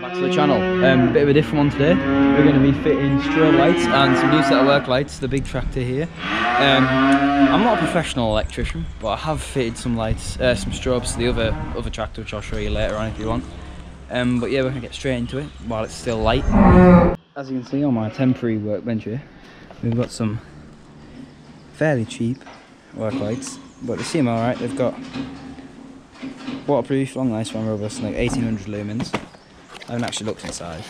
Back to the channel. Um, bit of a different one today. We're going to be fitting strobe lights and some new set of work lights. The big tractor here. Um, I'm not a professional electrician, but I have fitted some lights, uh, some strobes to the other other tractor, which I'll show you later on if you want. Um, but yeah, we're going to get straight into it while it's still light. As you can see on my temporary workbench here, we've got some fairly cheap work lights, but they seem alright. They've got waterproof, long lifespan, robust, like 1800 lumens. I haven't actually looked inside.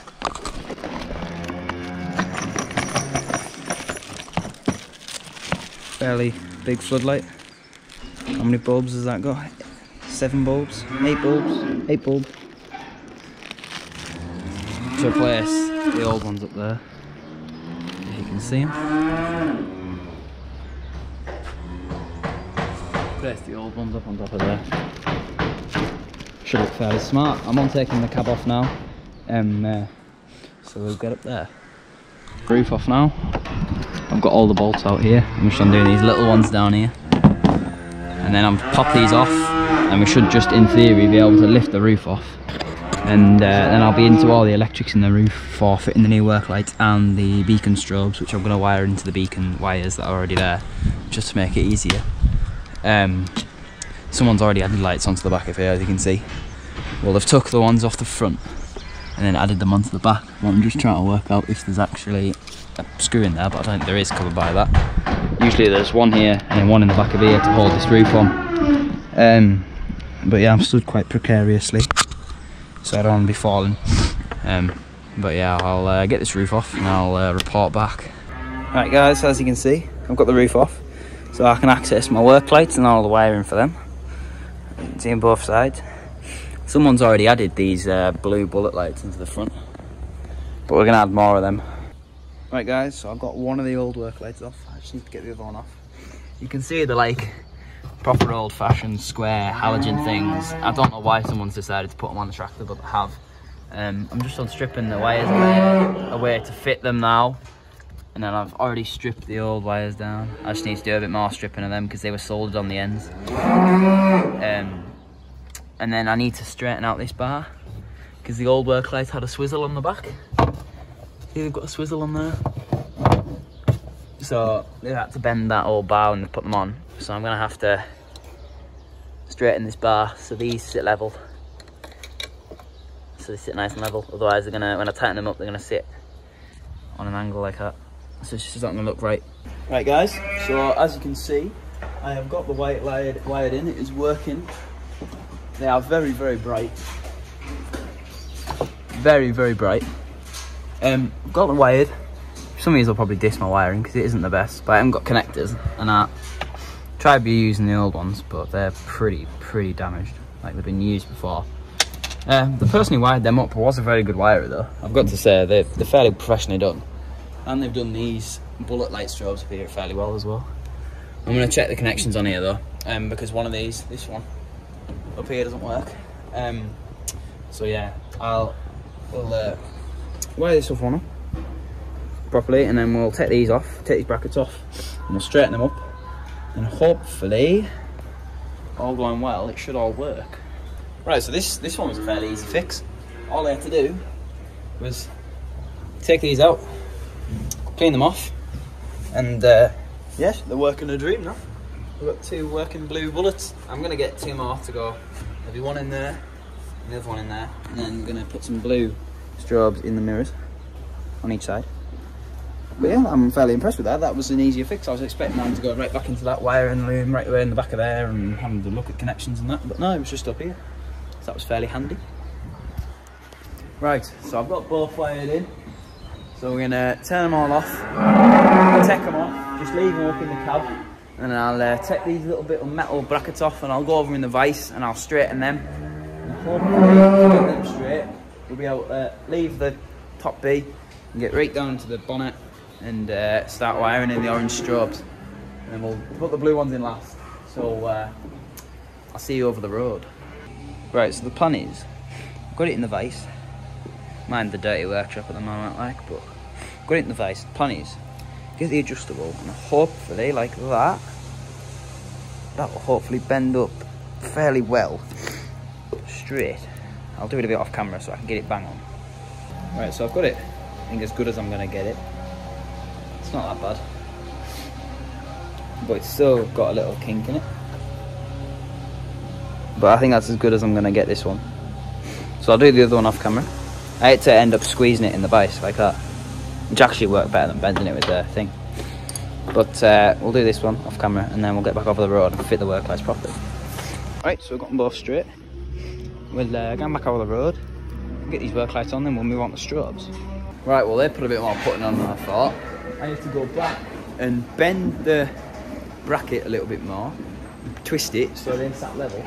Fairly big floodlight. How many bulbs has that got? Seven bulbs? Eight bulbs? Eight bulbs. To replace the old ones up there. If you can see them. Place the old ones up on top of there. Should look fairly smart. I'm on taking the cab off now. Um, uh, so we'll get up there. Roof off now. I've got all the bolts out here. I'm just undoing these little ones down here. And then I'll pop these off and we should just in theory be able to lift the roof off. And uh, then I'll be into all the electrics in the roof for fitting the new work lights and the beacon strobes which I'm going to wire into the beacon wires that are already there just to make it easier. Um, someone's already added lights onto the back of here as you can see. Well they've took the ones off the front and then added them onto the back. Well, I'm just trying to work out if there's actually a screw in there, but I don't think there is covered by that. Usually there's one here and one in the back of here to hold this roof on. Um, but yeah, I'm stood quite precariously, so I don't want to be falling. Um, but yeah, I'll uh, get this roof off and I'll uh, report back. Right guys, as you can see, I've got the roof off, so I can access my work lights and all the wiring for them. See on both sides. Someone's already added these uh, blue bullet lights into the front, but we're gonna add more of them. Right guys, so I've got one of the old work lights off. I just need to get the other one off. You can see the like proper old fashioned square halogen things. I don't know why someone's decided to put them on the tractor, but they have. Um, I'm just unstripping the wires away, away to fit them now. And then I've already stripped the old wires down. I just need to do a bit more stripping of them because they were soldered on the ends. Um, and then I need to straighten out this bar because the old work light had a swizzle on the back. See, they've got a swizzle on there. So they had to bend that old bar and put them on. So I'm gonna have to straighten this bar so these sit level. So they sit nice and level. Otherwise they're gonna, when I tighten them up, they're gonna sit on an angle like that. So it's just not gonna look right. Right guys, so as you can see, I have got the white wired, wired in, it is working. They are very, very bright. Very, very bright. Um, I've got them wired. Some of these will probably diss my wiring because it isn't the best, but I haven't got connectors and I tried to be using the old ones, but they're pretty, pretty damaged. Like they've been used before. Um, the person who wired them up was a very good wirer though. I've got to say, they're, they're fairly professionally done. And they've done these bullet light strobes here fairly well as well. I'm going to check the connections on here though, um, because one of these, this one, up here doesn't work. Um, so yeah, I'll we'll uh, wire this off on properly, and then we'll take these off, take these brackets off, and we'll straighten them up, and hopefully, all going well, it should all work. Right, so this this one was a fairly easy fix. All I had to do was take these out, clean them off, and uh, yes, they're working a dream now. We've got two working blue bullets. I'm gonna get two more to go. There'll be one in there, and the other one in there, and then we're gonna put some blue strobes in the mirrors on each side. But yeah, I'm fairly impressed with that. That was an easier fix. I was expecting them to go right back into that wire and loom right away in the back of there and having to look at connections and that. But no, it was just up here. So that was fairly handy. Right, so I've got both wired in. So we're gonna turn them all off, take them off, just leave them up in the cab. And I'll uh, take these little bit of metal brackets off and I'll go over in the vise and I'll straighten them. And hopefully, get them straight, we'll be able to leave the top B and get right down to the bonnet and uh, start wiring in the orange strobes. And then we'll put the blue ones in last. So uh, I'll see you over the road. Right, so the plan is, I've got it in the vise. Mind the dirty workshop at the moment, like, but got it in the vise. The plan is, get the adjustable and hopefully, like that, that will hopefully bend up fairly well, straight. I'll do it a bit off camera so I can get it bang on. Right, so I've got it. I think as good as I'm gonna get it. It's not that bad. But it's still got a little kink in it. But I think that's as good as I'm gonna get this one. So I'll do the other one off camera. I had to end up squeezing it in the base like that. Which actually worked better than bending it with the thing. But uh, we'll do this one off camera and then we'll get back over the road and fit the work lights properly. Right, so we've got them both straight. We'll uh, go back over the road, get these work lights on, then we'll move on to strobes. Right, well they put a bit more putting on than I thought. I have to go back and bend the bracket a little bit more, twist it so they're sat level,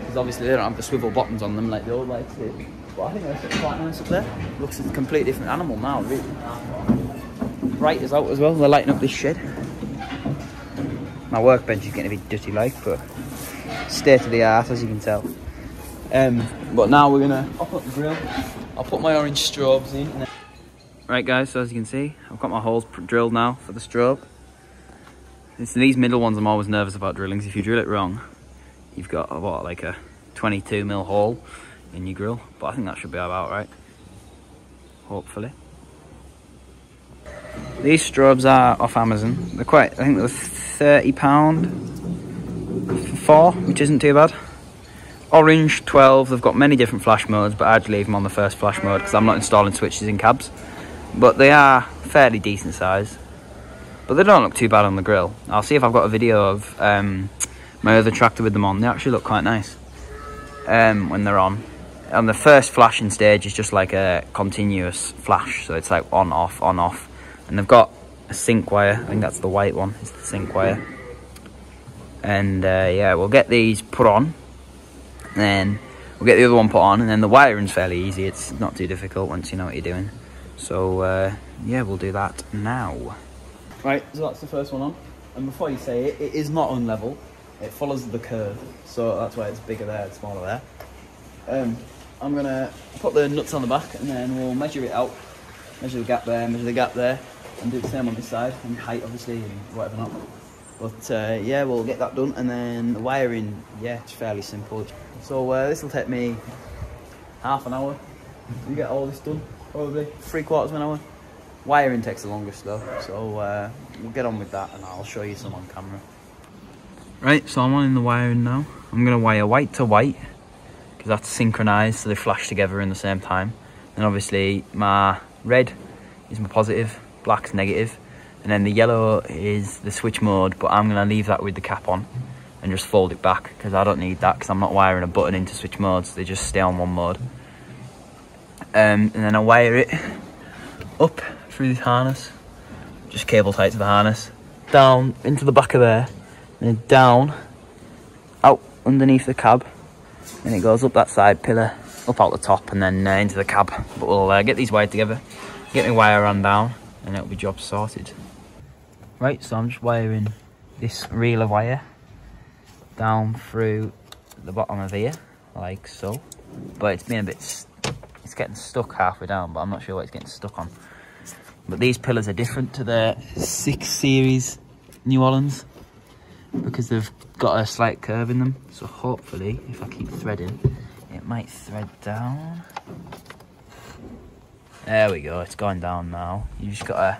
because obviously they don't have the swivel bottoms on them like the old lights did. But I think that's quite nice up there. Looks a completely different animal now, really. Bright is out as well, they're lighting up this shed. My workbench is getting a bit dirty like, but state of the art as you can tell. Um, but now we're gonna I'll put the grill. I'll put my orange strobes in. Right guys, so as you can see, I've got my holes drilled now for the strobe. It's these middle ones I'm always nervous about drilling, if you drill it wrong, you've got what, like a 22 mil hole in your grill. But I think that should be about right. Hopefully. These strobes are off Amazon. They're quite, I think they're 30 pound for four, which isn't too bad. Orange 12, they've got many different flash modes, but I'd leave them on the first flash mode because I'm not installing switches in cabs. But they are fairly decent size. But they don't look too bad on the grill. I'll see if I've got a video of um, my other tractor with them on. They actually look quite nice um, when they're on. And the first flashing stage is just like a continuous flash. So it's like on, off, on, off. And they've got a sync wire. I think that's the white one. It's the sync wire. And uh, yeah, we'll get these put on. Then we'll get the other one put on. And then the wiring's fairly easy. It's not too difficult once you know what you're doing. So uh, yeah, we'll do that now. Right, so that's the first one on. And before you say it, it is not on level. It follows the curve, so that's why it's bigger there smaller there. Um, I'm gonna put the nuts on the back and then we'll measure it out. Measure the gap there, measure the gap there, and do the same on this side, and height obviously, and whatever not. But uh, yeah, we'll get that done, and then the wiring, yeah, it's fairly simple. So uh, this will take me half an hour to get all this done, probably three quarters of an hour. Wiring takes the longest though, so uh, we'll get on with that and I'll show you some on camera. Right, so I'm on in the wiring now. I'm to wire white to white because that's synchronised so they flash together in the same time. And obviously my red is my positive, black's negative, and then the yellow is the switch mode, but I'm going to leave that with the cap on and just fold it back because I don't need that because I'm not wiring a button into switch modes, they just stay on one mode. Um, and then I wire it up through this harness, just cable tight to the harness, down into the back of there, and then down, out underneath the cab, and it goes up that side pillar, up out the top, and then uh, into the cab. But we'll uh, get these wired together, get my wire run down, and it'll be job sorted. Right, so I'm just wiring this reel of wire down through the bottom of here, like so. But it's been a bit, it's getting stuck halfway down, but I'm not sure what it's getting stuck on. But these pillars are different to the 6 Series New Hollands because they've got a slight curve in them. So hopefully, if I keep threading, it might thread down. There we go, it's going down now. You just gotta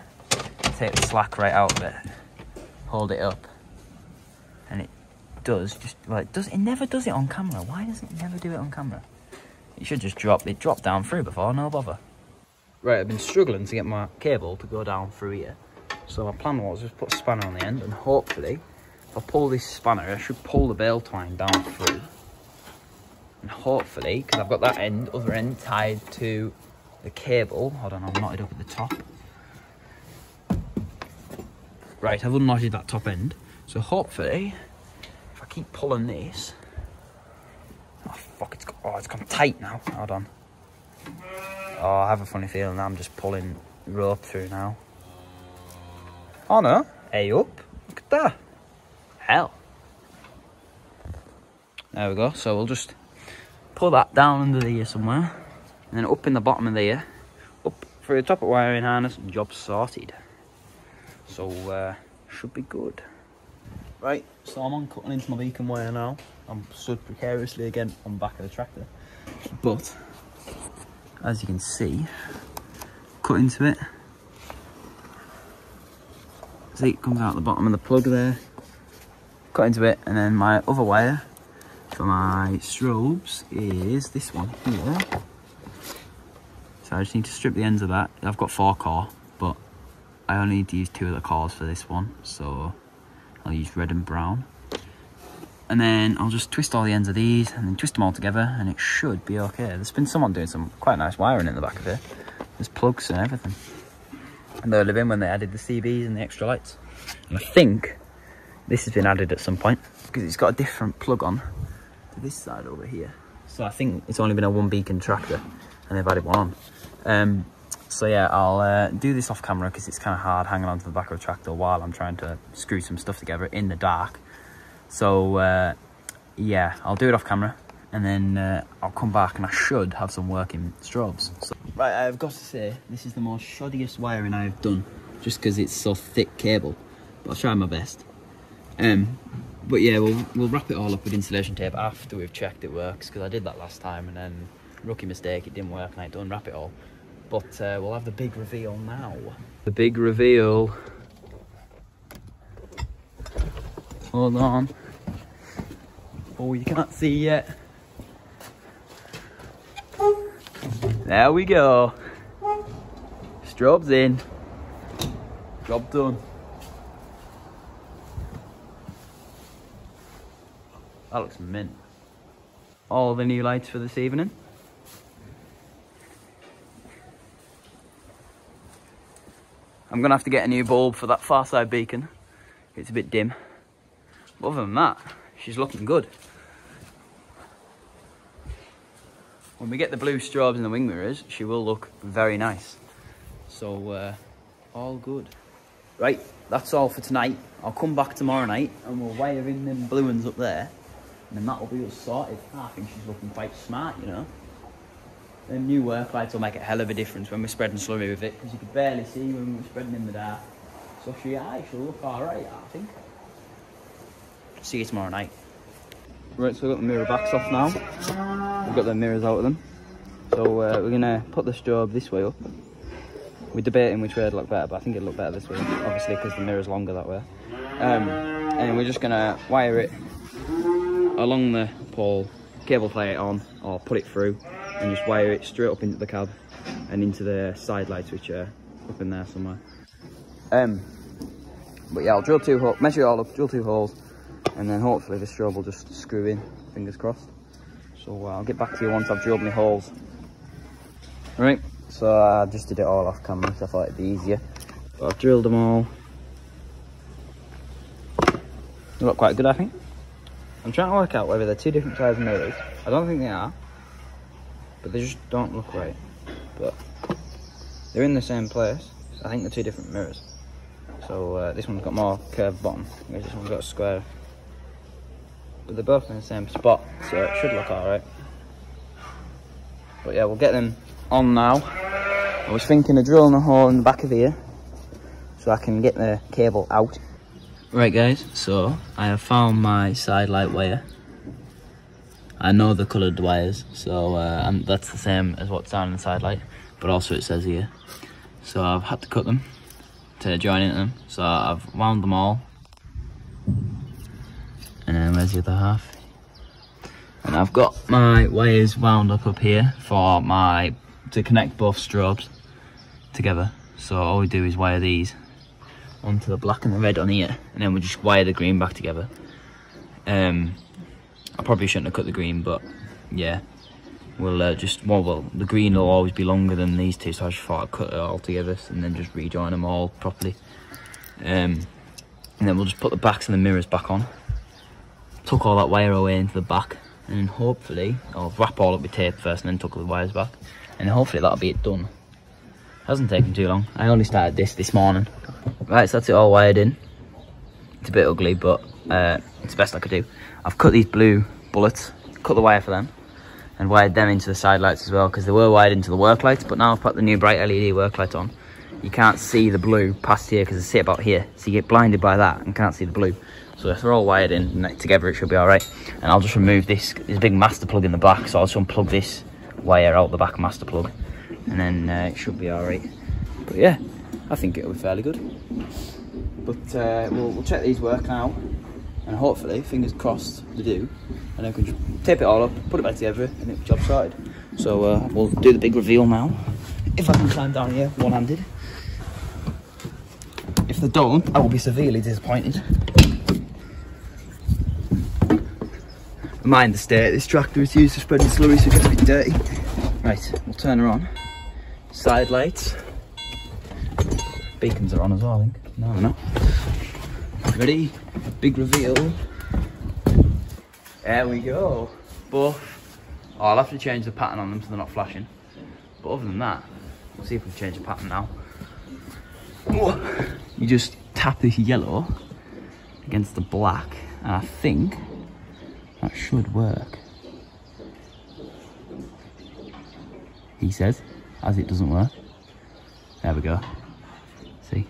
take the slack right out of it, hold it up, and it does just like does. It never does it on camera. Why does it never do it on camera? It should just drop. It dropped down through before, no bother. Right, I've been struggling to get my cable to go down through here. So my plan was just put a spanner on the end and hopefully if I pull this spanner, I should pull the bale twine down through. And hopefully, because I've got that end, other end tied to the cable. Hold on, I've knotted up at the top. Right, I've unknotted that top end. So hopefully, if I keep pulling this, oh fuck, it's, oh, it's gone tight now. Hold on. Oh, I have a funny feeling now. I'm just pulling rope through now. Oh no, hey up, look at that. Hell. There we go, so we'll just pull that down under the ear somewhere. And then up in the bottom of the ear, up through the top of wiring harness, job sorted. So, uh, should be good. Right, so I'm on cutting into my beacon wire now. I'm stood precariously again on the back of the tractor. But as you can see, cut into it. See, it comes out the bottom of the plug there. Cut into it, and then my other wire for my strobes is this one here. So I just need to strip the ends of that. I've got four core, but I only need to use two of the cores for this one, so I'll use red and brown. And then I'll just twist all the ends of these and then twist them all together and it should be okay. There's been someone doing some quite nice wiring in the back of it. There's plugs and everything. And they were living when they added the CBs and the extra lights. And I think this has been added at some point because it's got a different plug on to this side over here. So I think it's only been a one beacon tractor and they've added one on. Um, so yeah, I'll uh, do this off camera because it's kind of hard hanging onto the back of a tractor while I'm trying to screw some stuff together in the dark. So uh, yeah, I'll do it off camera and then uh, I'll come back and I should have some working strobes. So, right, I've got to say, this is the most shoddiest wiring I've done just because it's so thick cable, but I'll try my best. Um, but yeah, we'll, we'll wrap it all up with insulation tape after we've checked it works because I did that last time and then rookie mistake, it didn't work and I don't wrap it all. But uh, we'll have the big reveal now. The big reveal. Hold on. Oh, you can't see yet. There we go. Strobes in. Job done. That looks mint. All the new lights for this evening. I'm gonna have to get a new bulb for that far side beacon. It's a bit dim. But other than that, she's looking good. When we get the blue strobes and the wing mirrors, she will look very nice. So, uh, all good. Right, that's all for tonight. I'll come back tomorrow night and we'll wire in them blue ones up there. And that'll be us sorted. I think she's looking quite smart, you know. The new work lights will make a hell of a difference when we're spreading slurry with it, because you could barely see when we're spreading in the dark. So she, yeah, she'll look alright, I think. See you tomorrow night. Right, so we've got the mirror backs off now. We've got the mirrors out of them. So uh, we're gonna put the strobe this way up. We're debating which way it'd look better, but I think it'd look better this way, obviously because the mirror's longer that way. Um, and we're just gonna wire it along the pole, cable play it on, or put it through, and just wire it straight up into the cab and into the side lights, which are up in there somewhere. Um, but yeah, I'll drill two holes, measure it all up, drill two holes, and then hopefully the strobe will just screw in, fingers crossed. So uh, I'll get back to you once I've drilled my holes. Right, so I just did it all off camera, so I thought it'd be easier. But I've drilled them all. They look quite good, I think. I'm trying to work out whether they're two different size mirrors. I don't think they are, but they just don't look right. But they're in the same place. So I think they're two different mirrors. So uh, this one's got more curved bottom, whereas this one's got a square. But they're both in the same spot, so it should look alright. But yeah, we'll get them on now. I was thinking of drilling a hole in the back of here, so I can get the cable out. Right guys, so I have found my side light wire. I know the coloured wires, so uh, that's the same as what's down in the side light, but also it says here. So I've had to cut them to join into them. So I've wound them all. And then where's the other half? And I've got my wires wound up up here for my, to connect both strobes together. So all we do is wire these onto the black and the red on here. And then we just wire the green back together. Um, I probably shouldn't have cut the green, but yeah. We'll uh, just, well, well, the green will always be longer than these two, so I just thought I'd cut it all together and then just rejoin them all properly. Um, and then we'll just put the backs and the mirrors back on. Tuck all that wire away into the back, and hopefully, I'll wrap all up with tape first and then tuck the wires back. And hopefully that'll be it done. Hasn't taken too long. I only started this this morning. Right, so that's it all wired in. It's a bit ugly, but uh, it's the best I could do. I've cut these blue bullets, cut the wire for them, and wired them into the side lights as well, because they were wired into the work lights, but now I've put the new bright LED work light on. You can't see the blue past here, because they sit about here, so you get blinded by that and can't see the blue. So if they're all wired in together, it should be all right. And I'll just remove this, there's a big master plug in the back, so I'll just unplug this wire out the back master plug, and then uh, it should be all right. But yeah, I think it'll be fairly good. But uh, we'll, we'll check these work out and hopefully, fingers crossed, they do. And then we can tape it all up, put it back together, and it's job started. So uh, we'll do the big reveal now. If I can climb down here one-handed. If they don't, I will be severely disappointed. Mind the state this tractor is used to spreading slurry so it gets a bit dirty. Right, we'll turn her on. Side lights. Beacons are on as well, I think. No, no. Ready? Big reveal. There we go. But oh, I'll have to change the pattern on them so they're not flashing. But other than that, we'll see if we can change the pattern now. You just tap this yellow against the black, and I think that should work. He says, as it doesn't work. There we go. See?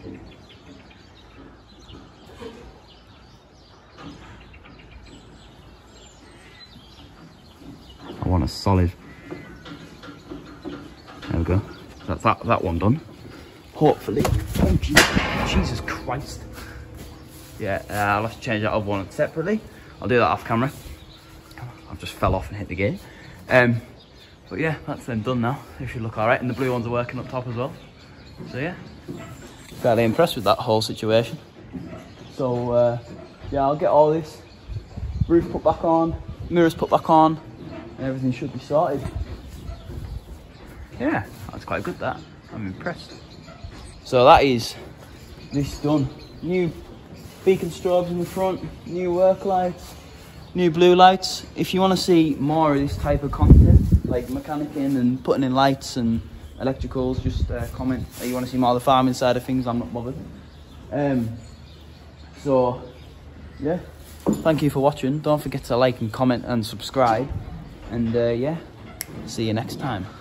I want a solid. There we go. That's that, that one done. Hopefully. Oh, Jesus Christ. Yeah, uh, I'll have to change that other one separately. I'll do that off camera. I've just fell off and hit the gate. Um, but yeah, that's them done now. They should look all right. And the blue ones are working up top as well. So yeah, fairly impressed with that whole situation. So uh, yeah, I'll get all this roof put back on, mirrors put back on, and everything should be sorted. Yeah, that's quite good that. I'm impressed. So that is this done. New beacon strobes in the front, new work lights, new blue lights. If you want to see more of this type of content, like mechanicing and putting in lights and electricals, just uh, comment that you want to see more of the farming side of things. I'm not bothered. Um, so, yeah, thank you for watching. Don't forget to like and comment and subscribe. And uh, yeah, see you next time.